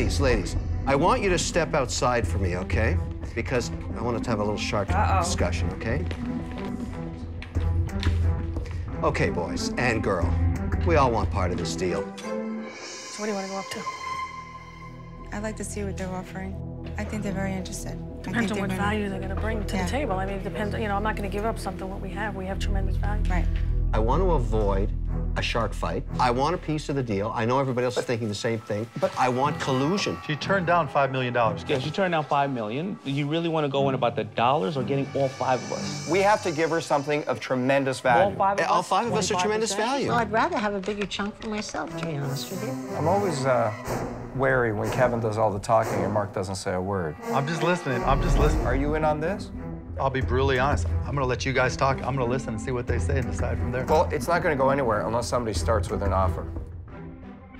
ladies, ladies, I want you to step outside for me, okay? Because I want to have a little shark Uh-oh. discussion, okay? Okay, boys and girl, we all want part of this deal. So what do you want to go up to? I'd like to see what they're offering. I think they're very interested. I Depends on what gonna- value they're going to bring to Yeah. the table. I mean, it depends. You know, I'm not going to give up something what we have. We have tremendous value. Right. I want to avoid a shark fight. I want a piece of the deal. I know everybody else is thinking the same thing, but I want collusion. She turned down $5 million. Yeah, she turned down five million. Do you really want to go in about the dollars or getting all five of us? We have to give her something of tremendous All value. five of All us? five of us are tremendous value. Well, I'd rather have a bigger chunk for myself, to be honest with you. I'm always uh, wary when Kevin does all the talking and Mark doesn't say a word. I'm just listening. I'm just listening. Are you in on this? I'll be brutally honest. I'm going to let you guys talk. I'm going to listen and see what they say and decide from there. Well, it's not going to go anywhere unless somebody starts with an offer.